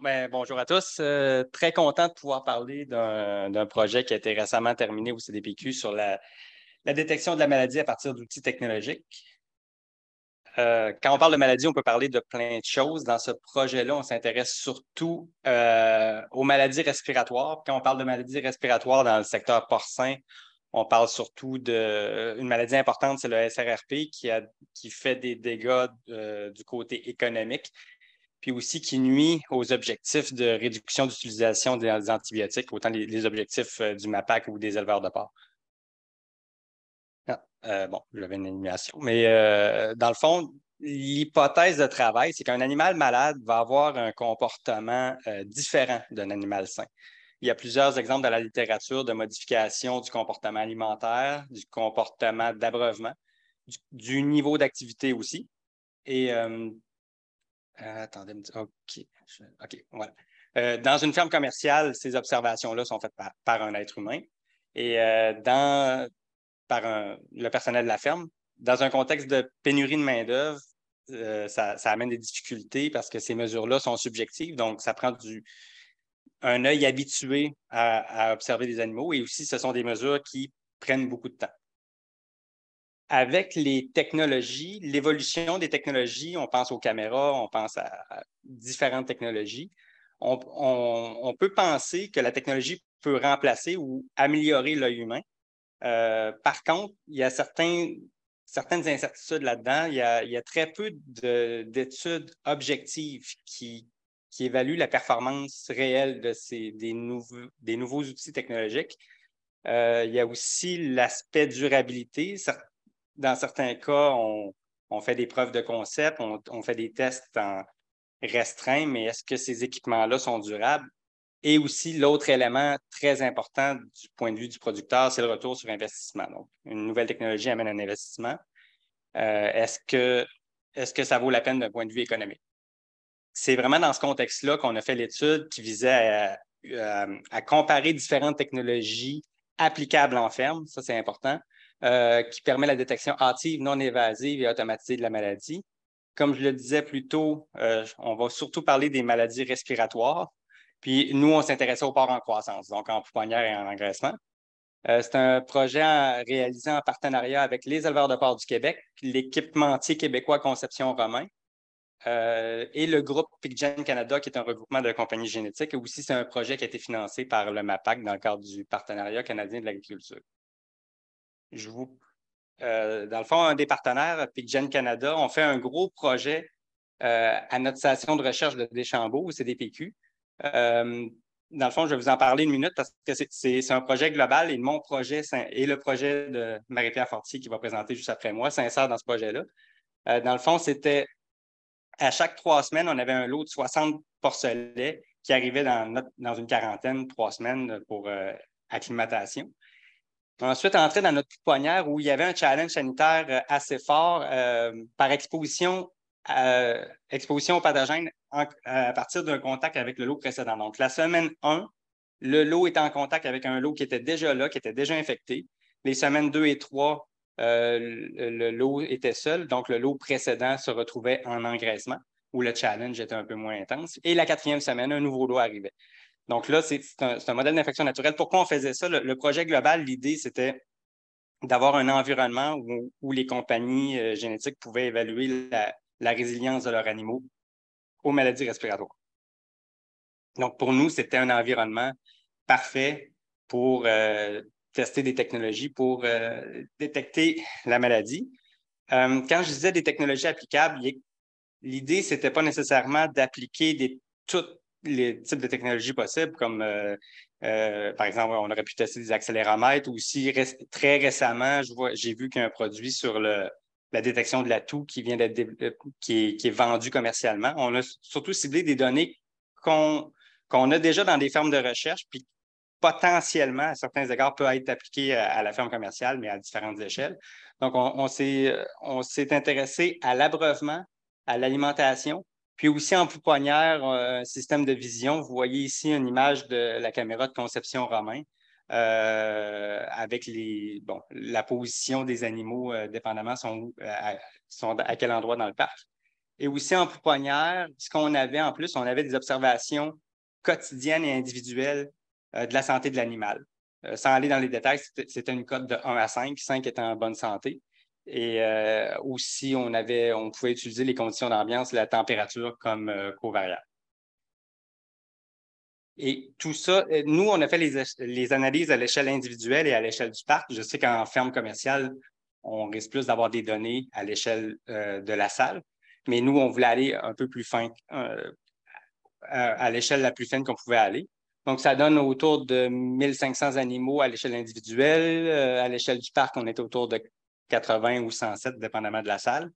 Ben, bonjour à tous. Euh, très content de pouvoir parler d'un projet qui a été récemment terminé au CDPQ sur la, détection de la maladie à partir d'outils technologiques. Euh, quand on parle de maladie, on peut parler de plein de choses. Dans ce projet-là, on s'intéresse surtout euh, aux maladies respiratoires. Quand on parle de maladies respiratoires dans le secteur porcin, on parle surtout d'une maladie importante, c'est le SRRP qui, fait des dégâts du côté économique puis aussi qui nuit aux objectifs de réduction d'utilisation des antibiotiques, autant les, objectifs euh, du MAPAC ou des éleveurs de porc. Ah, euh, bon, j'avais une animation. Mais euh, dans le fond, l'hypothèse de travail, c'est qu'un animal malade va avoir un comportement différent d'un animal sain. Il y a plusieurs exemples dans la littérature de modification du comportement alimentaire, du comportement d'abreuvement, du, niveau d'activité aussi. Et euh, attendez, OK. OK, voilà. Euh, dans une ferme commerciale, ces observations-là sont faites par, un être humain et euh, dans, par le personnel de la ferme. Dans un contexte de pénurie de main-d'œuvre, ça, amène des difficultés parce que ces mesures-là sont subjectives. Donc, ça prend du, un œil habitué à observer des animaux et aussi, ce sont des mesures qui prennent beaucoup de temps avec les technologies, l'évolution des technologies, on pense aux caméras, on pense à, différentes technologies, on, peut penser que la technologie peut remplacer ou améliorer l'œil humain. Euh, par contre, il y a certaines incertitudes là-dedans. Il, y a, très peu d'études objectives qui, évaluent la performance réelle des, nouveaux, outils technologiques. Euh, il y a aussi l'aspect durabilité dans certains cas, on, fait des preuves de concept, on, fait des tests en restreint, mais est-ce que ces équipements-là sont durables? Et aussi, l'autre élément très important du point de vue du producteur, c'est le retour sur investissement. Donc, une nouvelle technologie amène un investissement. Euh, est-ce que, est que ça vaut la peine d'un point de vue économique? C'est vraiment dans ce contexte-là qu'on a fait l'étude qui visait à, comparer différentes technologies applicables en ferme, ça c'est important, euh, qui permet la détection hâtive, non évasive et automatisée de la maladie. Comme je le disais plus tôt, euh, on va surtout parler des maladies respiratoires. Puis nous, on s'intéressait au porc en croissance, donc en pouponnière et en engraissement. Euh, c'est un projet réalisé en partenariat avec les éleveurs de porc du Québec, l'équipementier québécois Conception Romain et le groupe PicGen Canada, qui est un regroupement de compagnies génétiques. Et aussi, c'est un projet qui a été financé par le MAPAC dans le cadre du Partenariat canadien de l'agriculture je vous, euh, dans le fond, un des partenaires, PicGen Canada, on fait un gros projet euh, à notre station de recherche de Deschambault, au CDPQ. Euh, dans le fond, je vais vous en parler une minute parce que c'est un projet global et mon projet et le projet de Marie-Pierre Fortier qui va présenter juste après moi s'insère dans ce projet-là. dans le fond, c'était à chaque trois semaines, on avait un lot de 60 porcelets qui arrivaient dans une quarantaine, trois semaines pour acclimatation. Ensuite, entrer dans notre pouponnière où il y avait un challenge sanitaire euh, assez fort euh, par exposition, euh, exposition au pathogène à partir d'un contact avec le lot précédent. Donc, la semaine 1, le lot était en contact avec un lot qui était déjà là, qui était déjà infecté. Les semaines 2 et 3, le, lot était seul, donc le lot précédent se retrouvait en engraissement, où le challenge était un peu moins intense. Et la quatrième semaine, un nouveau lot arrivait. Donc là, c'est un, modèle d'infection naturelle. Pourquoi on faisait ça? Le, projet global, l'idée, c'était d'avoir un environnement où, les compagnies euh, génétiques pouvaient évaluer la, résilience de leurs animaux aux maladies respiratoires. Donc, pour nous, c'était un environnement parfait pour euh, tester des technologies pour euh, détecter la maladie. quand je disais des technologies applicables, l'idée, ce n'était pas nécessairement d'appliquer toutes les types de technologies possibles, comme euh, euh, par exemple, on aurait pu tester des accéléromètres ou aussi très récemment, j'ai vu qu'il y a un produit sur le, la détection de la toux qui vient d'être euh, qui, est, vendu commercialement. On a surtout ciblé des données qu'on qu'on a déjà dans des fermes de recherche, puis potentiellement, à certains égards, peut être appliqué à, la ferme commerciale, mais à différentes échelles. Donc, on, on s'est intéressé à l'abreuvement, à l'alimentation, puis aussi en pouponnière, euh, un système de vision. Vous voyez ici une image de la caméra de conception romain euh, avec les, bon, la position des animaux, euh, dépendamment sont, à, sont à quel endroit dans le parc. Et aussi en pouponnière, ce qu'on avait en plus, on avait des observations quotidiennes et individuelles de la santé de l'animal. Sans aller dans les détails, c'était une cote de 1 à 5, 5 étant en bonne santé. Et euh, aussi, on, avait, on pouvait utiliser les conditions d'ambiance et la température comme euh, covariable. Et tout ça, euh, nous, on a fait les, analyses à l'échelle individuelle et à l'échelle du parc. Je sais qu'en ferme commerciale, on risque plus d'avoir des données à l'échelle de la salle, mais nous, on voulait aller un peu plus fin, à, l'échelle la plus fine qu'on pouvait aller. Donc, ça donne autour de 1500 animaux à l'échelle individuelle. à l'échelle du parc, on était autour de 80 ou 107, dépendamment de la salle.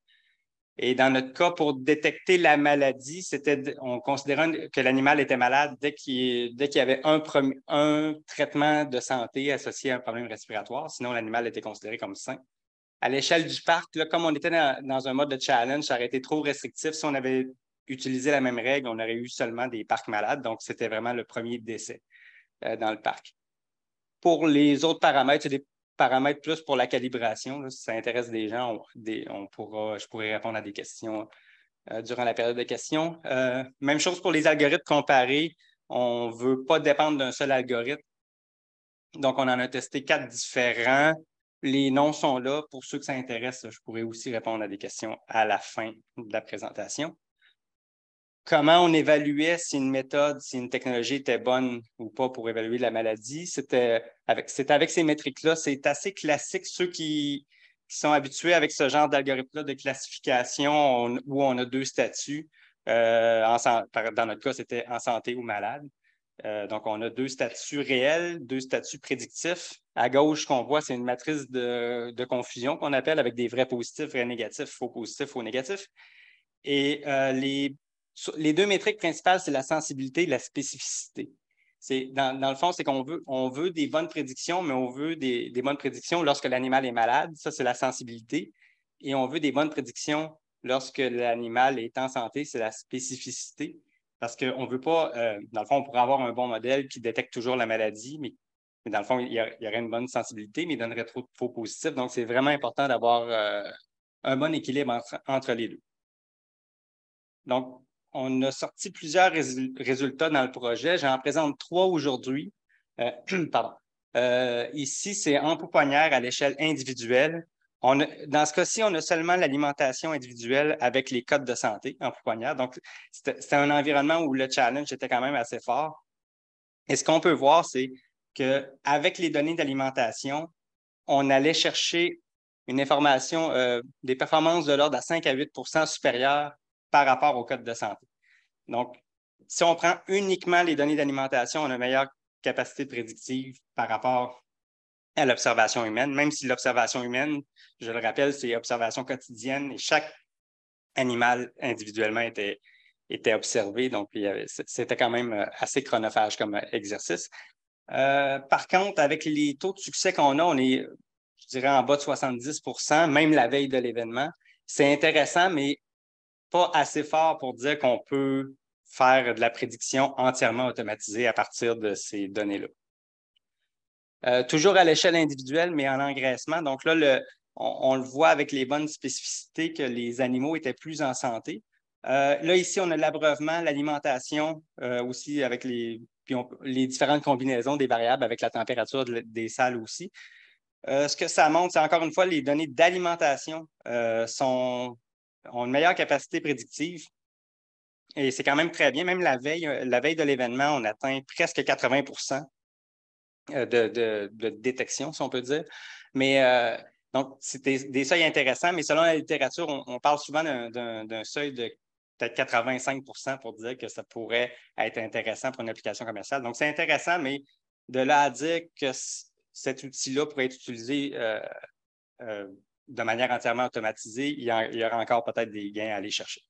Et dans notre cas, pour détecter la maladie, c'était, on considérait que l'animal était malade dès qu'il, y avait un, un traitement de santé associé à un problème respiratoire. Sinon, l'animal était considéré comme sain. À l'échelle du parc, comme on était dans, un mode de challenge, ça aurait été trop restrictif. Si on avait utilisé la même règle, on aurait eu seulement des parcs malades. Donc, c'était vraiment le premier décès euh, dans le parc. Pour les autres paramètres, c'est des paramètres plus pour la calibration. si ça intéresse des gens, on, pourra, je pourrais répondre à des questions euh, durant la période de questions. Euh, même chose pour les algorithmes comparés. On ne veut pas dépendre d'un seul algorithme. Donc, on en a testé quatre différents. Les noms sont là. Pour ceux que ça intéresse, je pourrais aussi répondre à des questions à la fin de la présentation comment on évaluait si une méthode, si une technologie était bonne ou pas pour évaluer la maladie. C'était avec, ces métriques-là. C'est assez classique. Ceux qui, sont habitués avec ce genre d'algorithme-là de classification où on a deux statuts, euh, dans notre cas, c'était en santé ou malade. Euh, donc, on a deux statuts réels, deux statuts prédictifs. À gauche, ce qu'on voit, c'est une matrice de, de confusion qu'on appelle avec des vrais positifs, vrais négatifs, faux positifs, faux négatifs. Et euh, les les deux métriques principales, c'est la sensibilité et la spécificité. C'est, dans, le fond, c'est qu'on veut, on veut des bonnes prédictions, mais on veut des, bonnes prédictions lorsque l'animal est malade. Ça, c'est la sensibilité. Et on veut des bonnes prédictions lorsque l'animal est en santé, c'est la spécificité. Parce qu'on ne veut pas, euh, dans le fond, on pourrait avoir un bon modèle qui détecte toujours la maladie, mais, dans le fond, il y, aurait une bonne sensibilité, mais il donnerait trop de faux positifs. Donc, c'est vraiment important d'avoir euh, un bon équilibre entre, entre les deux. Donc, on a sorti plusieurs résultats dans le projet. J'en présente trois aujourd'hui. Euh, pardon. Euh, ici, c'est en pouponnière à l'échelle individuelle. dans ce cas-ci, on a seulement l'alimentation individuelle avec les codes de santé en pouponnière. Donc, c'était un environnement où le challenge était quand même assez fort. Et ce qu'on peut voir, c'est qu'avec les données d'alimentation, on allait chercher une information, euh, des performances de l'ordre à 5 à 8% supérieures par rapport au code de santé. Donc, si on prend uniquement les données d'alimentation, on a une meilleure capacité prédictive par rapport à l'observation humaine, même si l'observation humaine, je le rappelle, c'est observation quotidienne et chaque animal individuellement était, observé. Donc, c'était quand même euh, assez chronophage comme exercice. Euh, par contre, avec les taux de succès qu'on a, on est, je dirais, en bas de 70% même la veille de l'événement. C'est intéressant, mais pas assez fort pour dire qu'on peut faire de la prédiction entièrement automatisée à partir de ces données-là. Euh, toujours à l'échelle individuelle, mais en engraissement. Donc là, on, le voit avec les bonnes spécificités que les animaux étaient plus en santé. Euh, là, ici, on a l'abreuvement, l'alimentation, euh, aussi avec les, les différentes combinaisons des variables avec la température des salles aussi. ce que ça montre, c'est encore une fois, les données d'alimentation sont ont une meilleure capacité prédictive. Et c'est quand même très bien. Même la veille, euh, la veille de l'événement, on atteint presque 80% euh, de, détection, si on peut dire. Mais euh, donc, c'est des, seuils intéressants, mais selon la littérature, on, parle souvent d'un seuil de peut-être 85% pour dire que ça pourrait être intéressant pour une application commerciale. Donc, c'est intéressant, mais de là à dire que cet outil-là pourrait être utilisé de manière entièrement automatisée, il y, aura encore peut-être des gains à aller chercher.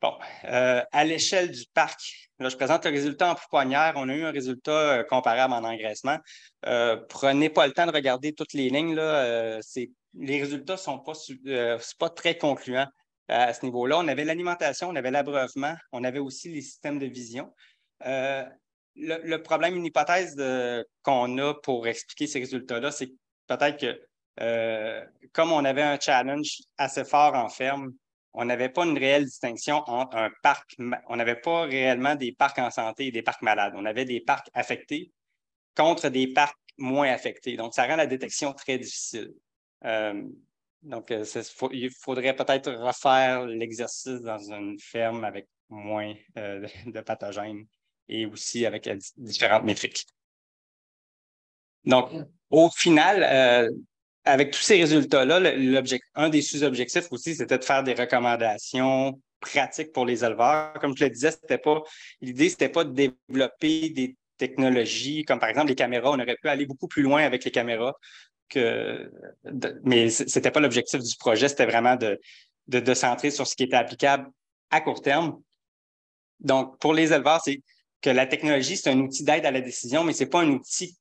Bon, euh, à l'échelle du parc, là, je présente le résultat en pouponnière. On a eu un résultat euh, comparable en engraissement. Euh, prenez pas le temps de regarder toutes les lignes. Là, les résultats ne sont pas, pas très concluants à ce niveau-là. On avait l'alimentation, on avait l'abreuvement, on avait aussi les systèmes de vision. Le, problème, une hypothèse qu'on a pour expliquer ces résultats-là, c'est peut-être que euh, comme on avait un challenge assez fort en ferme, on n'avait pas une réelle distinction entre un parc, on n'avait pas réellement des parcs en santé et des parcs malades. On avait des parcs affectés contre des parcs moins affectés. Donc, ça rend la détection très difficile. Euh, donc, euh, il faudrait peut-être refaire l'exercice dans une ferme avec moins de pathogènes et aussi avec différentes métriques. Donc, au final, avec tous ces résultats-là, un des sous-objectifs aussi, c'était de faire des recommandations pratiques pour les éleveurs. Comme je le disais, c'était pas l'idée, c'était pas de développer des technologies comme par exemple les caméras. On aurait pu aller beaucoup plus loin avec les caméras que, mais c'était pas l'objectif du projet. C'était vraiment de, de, de centrer sur ce qui était applicable à court terme. Donc, pour les éleveurs, c'est que la technologie, c'est un outil d'aide à la décision, mais c'est pas un outil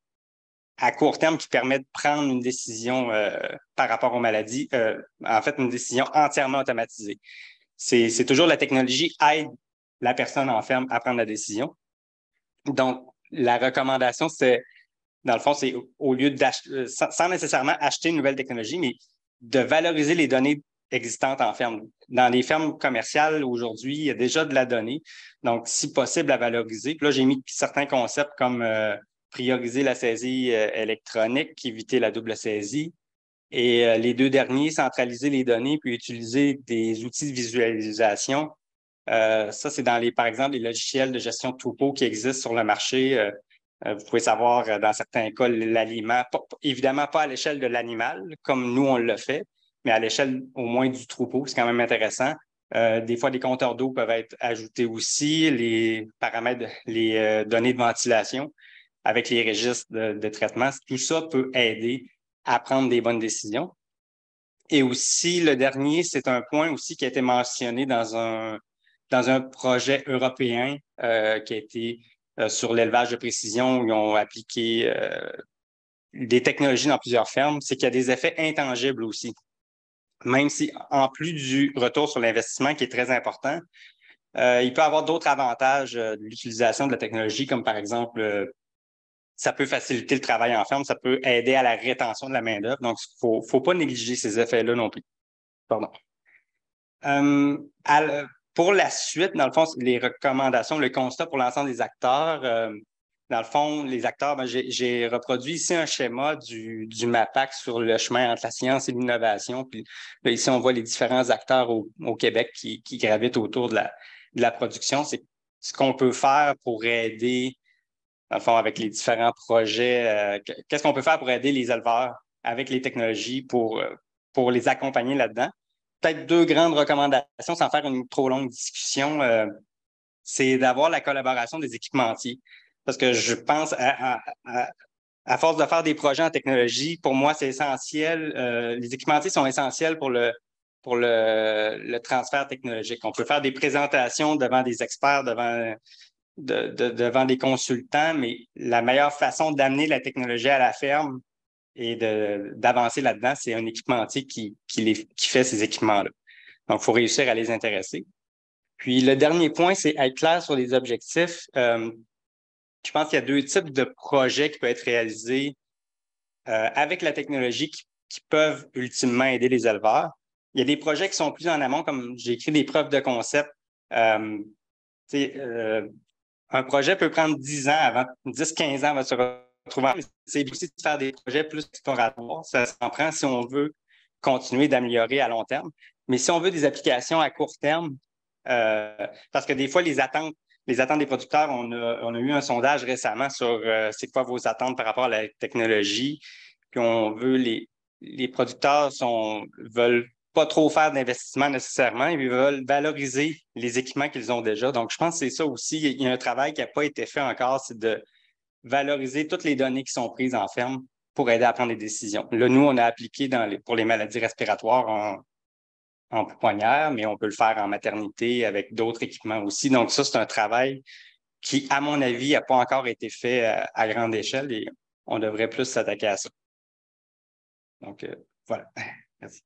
à court terme qui permet de prendre une décision euh, par rapport aux maladies, euh, en fait, une décision entièrement automatisée. C'est toujours la technologie aide la personne en ferme à prendre la décision. Donc, la recommandation, c'est, dans le fond, c'est au lieu d'acheter, euh, sans, nécessairement acheter une nouvelle technologie, mais de valoriser les données existantes en ferme. Dans les fermes commerciales, aujourd'hui, il y a déjà de la donnée. Donc, si possible, à valoriser. Puis là, j'ai mis certains concepts comme prioriser la saisie euh, électronique, éviter la double saisie. Et euh, les deux derniers, centraliser les données puis utiliser des outils de visualisation. Euh, ça, c'est dans les, par exemple, les logiciels de gestion de troupeaux qui existent sur le marché. vous pouvez savoir, dans certains cas, l'aliment, évidemment pas à l'échelle de l'animal, comme nous, on le fait, mais à l'échelle au moins du troupeau. C'est quand même intéressant. des fois, des compteurs d'eau peuvent être ajoutés aussi, les paramètres, les données de ventilation avec les registres de, traitement. Tout ça peut aider à prendre des bonnes décisions. Et aussi, le dernier, c'est un point aussi qui a été mentionné dans un, dans un projet européen euh, qui a été euh, sur l'élevage de précision où ils ont appliqué euh, des technologies dans plusieurs fermes, c'est qu'il y a des effets intangibles aussi. Même si, en plus du retour sur l'investissement qui est très important, il peut avoir d'autres avantages de l'utilisation de la technologie, comme par exemple ça peut faciliter le travail en ferme, ça peut aider à la rétention de la main-d'œuvre. Donc, il faut, faut pas négliger ces effets-là non plus. Pardon. Euh, pour la suite, dans le fond, les recommandations, le constat pour l'ensemble des acteurs. Euh, dans le fond, les acteurs, ben, j'ai reproduit ici un schéma du, du MAPAC sur le chemin entre la science et l'innovation. Puis ici, on voit les différents acteurs au, au Québec qui, qui, gravitent autour de la, de la production. C'est ce qu'on peut faire pour aider dans le fond, avec les différents projets. Euh, qu'est-ce qu'on peut faire pour aider les éleveurs avec les technologies pour, euh, pour les accompagner là-dedans? Peut-être deux grandes recommandations sans faire une trop longue discussion. Euh, c'est d'avoir la collaboration des équipementiers. Parce que je pense à, force de faire des projets en technologie, pour moi, c'est essentiel. les équipementiers sont essentiels pour le, pour le, le, transfert technologique. On peut faire des présentations devant des experts, devant de, devant des consultants, mais la meilleure façon d'amener la technologie à la ferme et d'avancer là-dedans, c'est un équipementier qui, qui, les, qui fait ces équipements-là. Donc, il faut réussir à les intéresser. Puis le dernier point, c'est être clair sur les objectifs. Euh, je pense qu'il y a deux types de projets qui peuvent être réalisés euh, avec la technologie qui, qui, peuvent ultimement aider les éleveurs. Il y a des projets qui sont plus en amont, comme j'ai écrit des preuves de concept. Euh, euh un projet peut prendre 10 ans avant, 10-15 ans avant de se retrouver. C'est difficile de faire des projets plus exploratoires. Ça s'en prend si on veut continuer d'améliorer à long terme. Mais si on veut des applications à court terme, euh, parce que des fois, les attentes, les attentes des producteurs, on a, on a eu un sondage récemment sur euh, c'est quoi vos attentes par rapport à la technologie. Puis on veut les, les producteurs sont, veulent pas trop faire d'investissement nécessairement. Ils veulent valoriser les équipements qu'ils ont déjà. Donc, je pense que c'est ça aussi. Il y a un travail qui n'a pas été fait encore, c'est de valoriser toutes les données qui sont prises en ferme pour aider à prendre des décisions. Là, nous, on a appliqué pour les maladies respiratoires en, en pouponnière, mais on peut le faire en maternité avec d'autres équipements aussi. Donc, ça, c'est un travail qui, à mon avis, n'a pas encore été fait à, à, grande échelle et on devrait plus s'attaquer à ça. Donc, euh, voilà. Merci.